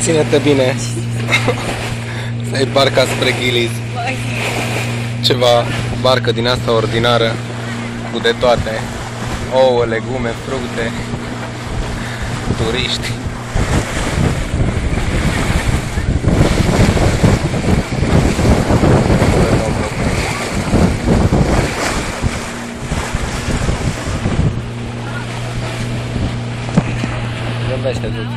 Ține-te bine. Să-i barca spre Ghiliz. Ceva barcă din asta ordinară cu de toate. Ouă, legume, fructe, turiști. Zâmbește, duț